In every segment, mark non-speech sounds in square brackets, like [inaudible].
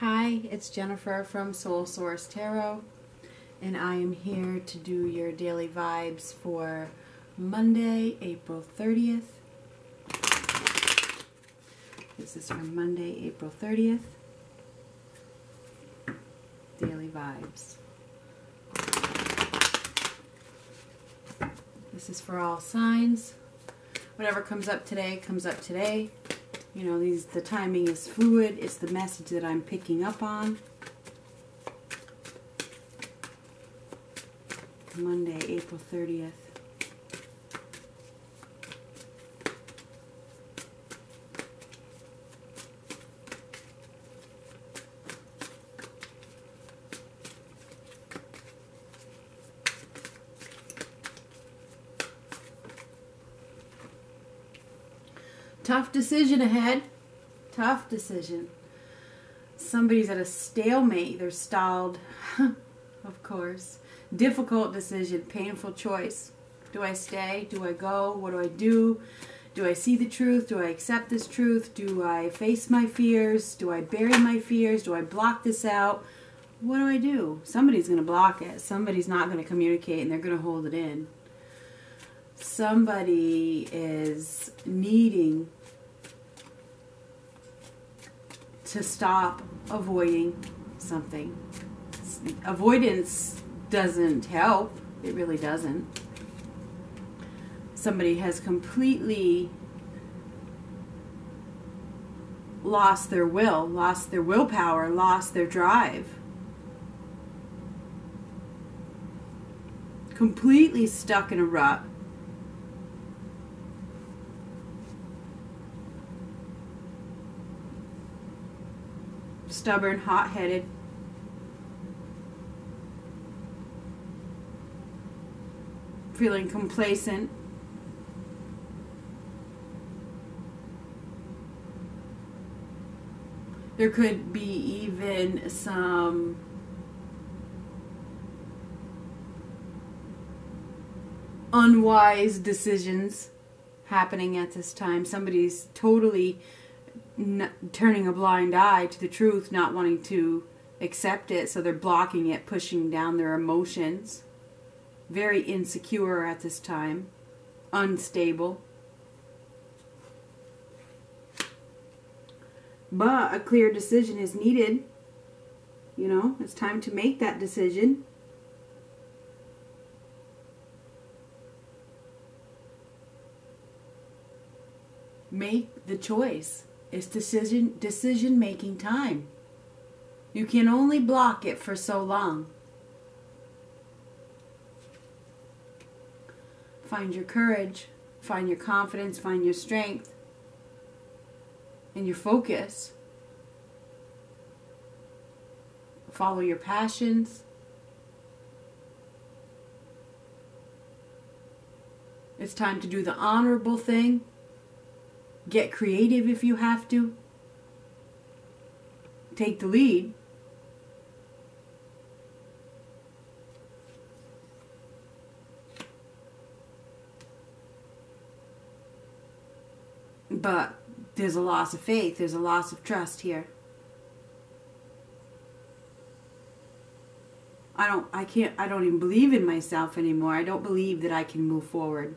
Hi, it's Jennifer from Soul Source Tarot, and I am here to do your daily vibes for Monday, April 30th. This is for Monday, April 30th. Daily vibes. This is for all signs. Whatever comes up today, comes up today. You know, these the timing is fluid. It's the message that I'm picking up on. Monday, April 30th. Tough decision ahead. Tough decision. Somebody's at a stalemate. They're stalled. [laughs] of course. Difficult decision. Painful choice. Do I stay? Do I go? What do I do? Do I see the truth? Do I accept this truth? Do I face my fears? Do I bury my fears? Do I block this out? What do I do? Somebody's going to block it. Somebody's not going to communicate and they're going to hold it in somebody is needing to stop avoiding something. Avoidance doesn't help, it really doesn't. Somebody has completely lost their will, lost their willpower, lost their drive. Completely stuck in a rut stubborn, hot headed. Feeling complacent. There could be even some unwise decisions happening at this time. Somebody's totally n- turning a blind eye to the truth, not wanting to accept it, so they're blocking it, pushing down their emotions. Very insecure at this time, unstable. But a clear decision is needed. You know, it's time to make that decision. Make the choice. It's decision decision making time. You can only block it for so long. Find your courage, find your confidence, find your strength, and your focus. Follow your passions. It's time to do the honorable thing. Get creative if you have to. Take the lead. But there's a loss of faith, there's a loss of trust here. I don't I can't I don't even believe in myself anymore. I don't believe that I can move forward.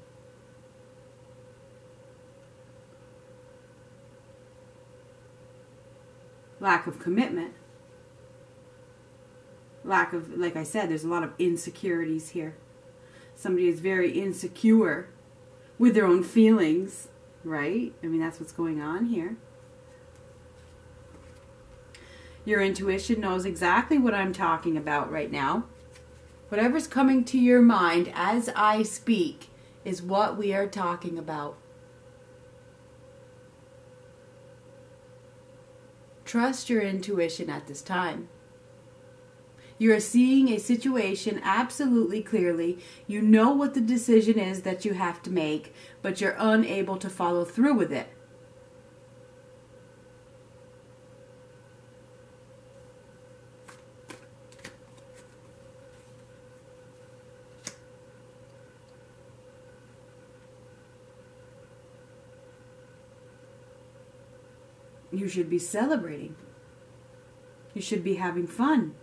Lack of commitment. Lack of, like I said, there's a lot of insecurities here. Somebody is very insecure with their own feelings, right? I mean, that's what's going on here. Your intuition knows exactly what I'm talking about right now. Whatever's coming to your mind as I speak is what we are talking about. Trust your intuition at this time. You are seeing a situation absolutely clearly. You know what the decision is that you have to make, but you're unable to follow through with it. You should be celebrating. You should be having fun.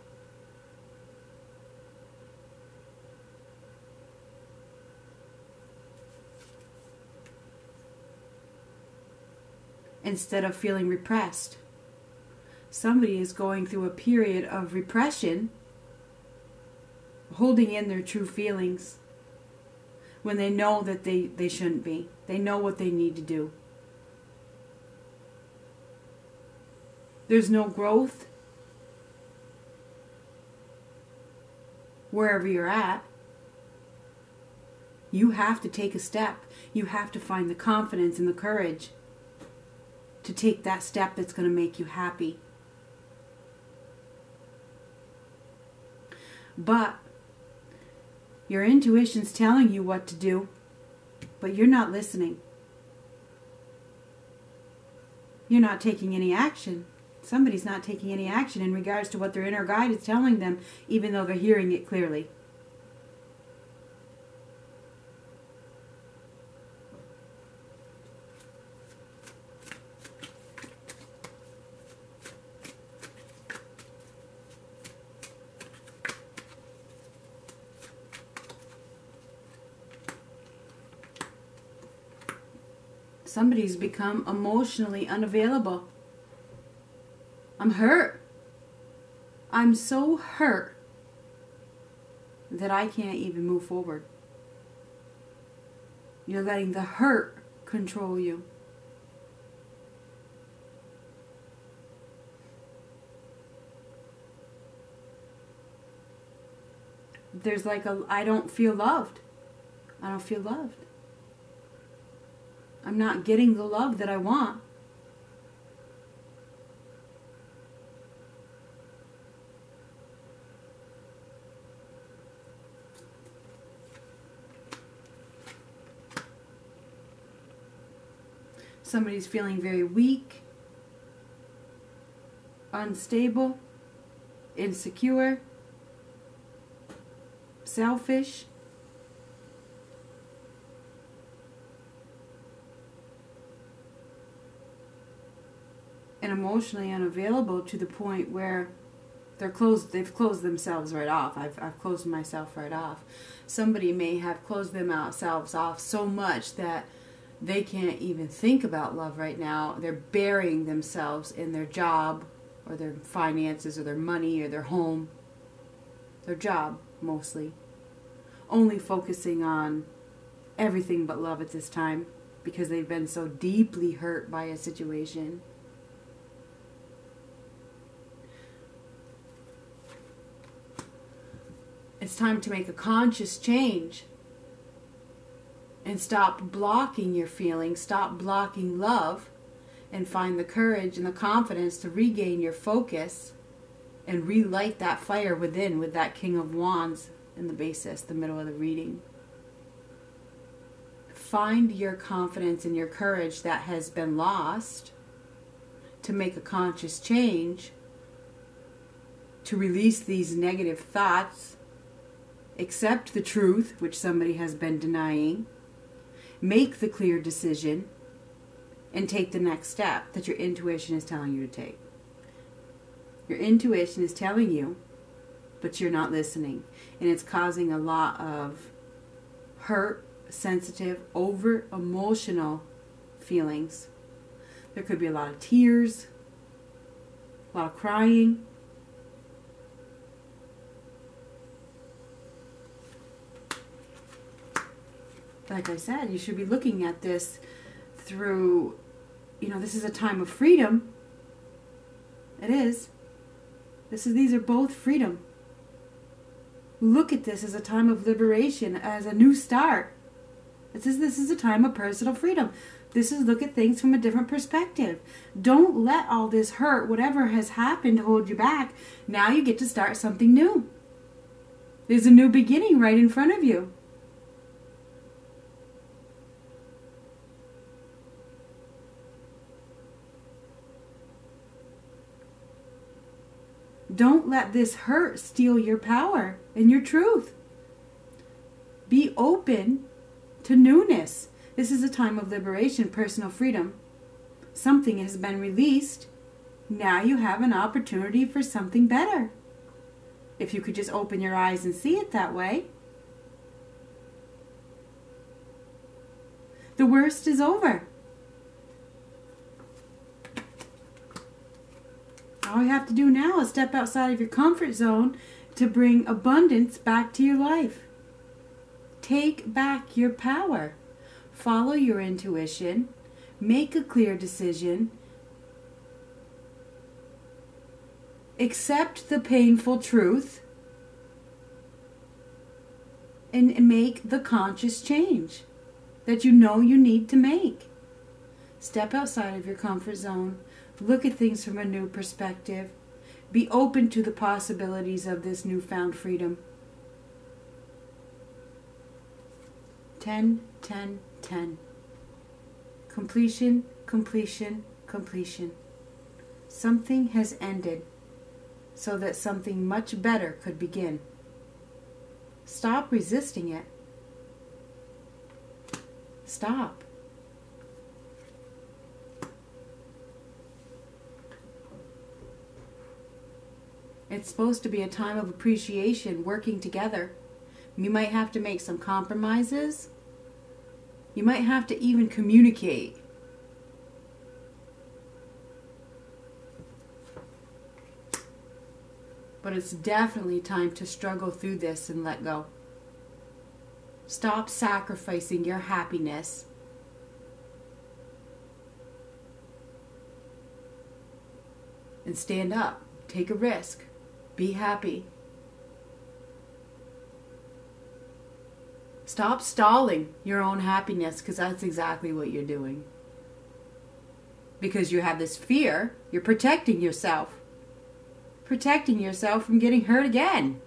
Instead of feeling repressed. Somebody is going through a period of repression, holding in their true feelings when they know that they, they shouldn't be. They know what they need to do. There's no growth wherever you're at. You have to take a step. You have to find the confidence and the courage to take that step that's going to make you happy. But your intuition's telling you what to do, but you're not listening. You're not taking any action somebody's not taking any action in regards to what their inner guide is telling them, even though they're hearing it clearly. Somebody's become emotionally unavailable. I'm hurt. I'm so hurt that I can't even move forward. You're letting the hurt control you. There's like a, I don't feel loved. I don't feel loved. I'm not getting the love that I want. Somebody's feeling very weak, unstable, insecure, selfish. And emotionally unavailable to the point where they're closed they've closed themselves right off I've, I've closed myself right off somebody may have closed themselves off so much that they can't even think about love right now. They're burying themselves in their job or their finances or their money or their home. Their job, mostly. Only focusing on everything but love at this time because they've been so deeply hurt by a situation. It's time to make a conscious change and stop blocking your feelings, stop blocking love, and find the courage and the confidence to regain your focus and relight that fire within with that King of Wands in the basis, the middle of the reading. Find your confidence and your courage that has been lost to make a conscious change, to release these negative thoughts, accept the truth, which somebody has been denying, make the clear decision and take the next step that your intuition is telling you to take. Your intuition is telling you, but you're not listening. And it's causing a lot of hurt, sensitive, over emotional feelings. There could be a lot of tears, a lot of crying, like I said, you should be looking at this through, you know, this is a time of freedom. It is. This is these are both freedom. Look at this as a time of liberation, as a new start. This is this is a time of personal freedom. This is look at things from a different perspective. Don't let all this hurt, whatever has happened, hold you back. Now you get to start something new. There's a new beginning right in front of you. Don't let this hurt steal your power and your truth. Be open to newness. This is a time of liberation, personal freedom. Something has been released. now you have an opportunity for something better. If you could just open your eyes and see it that way. The worst is over. All you have to do now is step outside of your comfort zone to bring abundance back to your life. Take back your power. Follow your intuition. Make a clear decision. Accept the painful truth. And make the conscious change that you know you need to make. Step outside of your comfort zone. Look at things from a new perspective. Be open to the possibilities of this newfound freedom. 10, 10, 10. Completion, completion, completion. Something has ended so that something much better could begin. Stop resisting it. Stop. It's supposed to be a time of appreciation, working together. You might have to make some compromises. You might have to even communicate. But it's definitely time to struggle through this and let go. Stop sacrificing your happiness. And stand up. Take a risk. Be happy. Stop stalling your own happiness because that's exactly what you're doing. Because you have this fear, you're protecting yourself. Protecting yourself from getting hurt again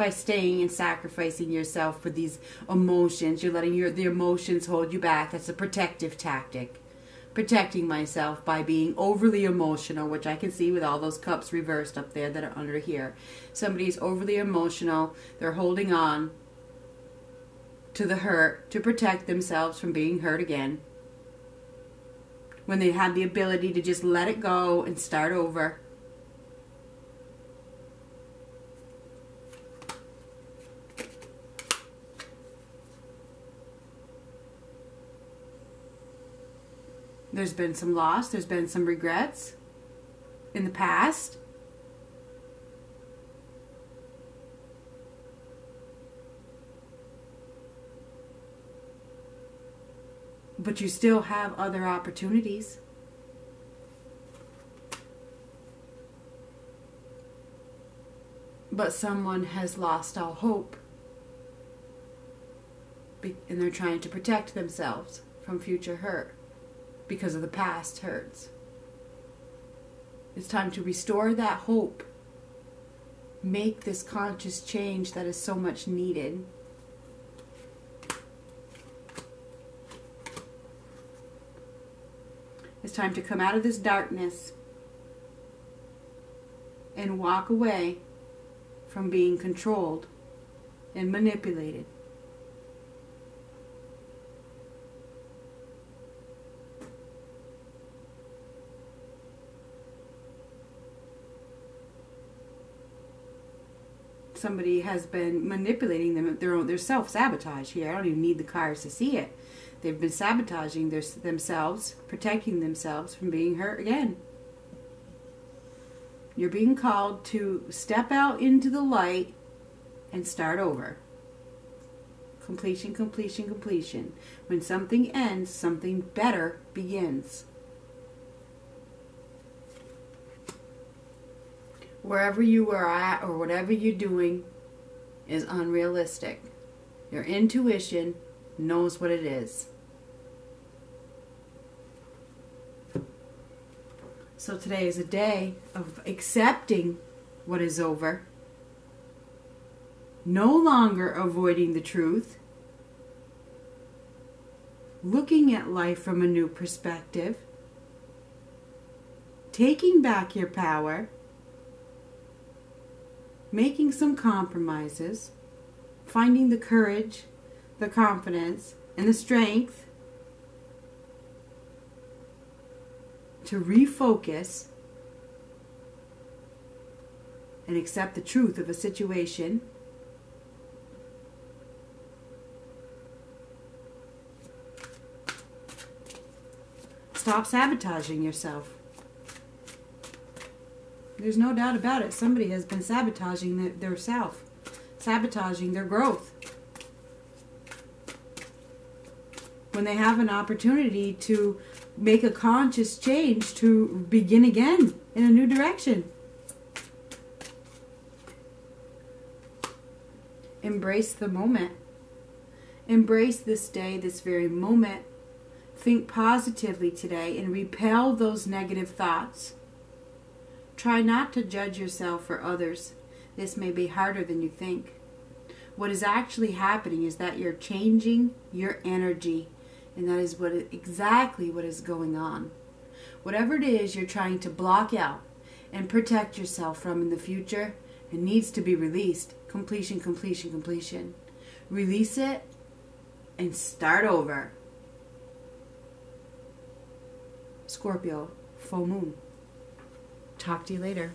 by staying and sacrificing yourself for these emotions. You're letting your the emotions hold you back. That's a protective tactic. Protecting myself by being overly emotional, which I can see with all those cups reversed up there that are under here. Somebody's overly emotional, they're holding on to the hurt to protect themselves from being hurt again. When they have the ability to just let it go and start over There's been some loss, there's been some regrets in the past. But you still have other opportunities. But someone has lost all hope. And they're trying to protect themselves from future hurt because of the past hurts. It's time to restore that hope. Make this conscious change that is so much needed. It's time to come out of this darkness and walk away from being controlled and manipulated. Somebody has been manipulating them. Their own, their self sabotage here. I don't even need the cards to see it. They've been sabotaging their, themselves, protecting themselves from being hurt again. You're being called to step out into the light and start over. Completion, completion, completion. When something ends, something better begins. Wherever you are at or whatever you're doing is unrealistic. Your intuition knows what it is. So today is a day of accepting what is over, no longer avoiding the truth, looking at life from a new perspective, taking back your power making some compromises, finding the courage, the confidence, and the strength to refocus and accept the truth of a situation. Stop sabotaging yourself. There's no doubt about it. Somebody has been sabotaging their, self, sabotaging their growth. When they have an opportunity to make a conscious change to begin again in a new direction. Embrace the moment. Embrace this day, this very moment. Think positively today and repel those negative thoughts. Try not to judge yourself or others. This may be harder than you think. What is actually happening is that you're changing your energy, and that is what exactly what is going on. Whatever it is you're trying to block out and protect yourself from in the future, it needs to be released. Completion, completion, completion. Release it and start over. Scorpio, full moon. Talk to you later.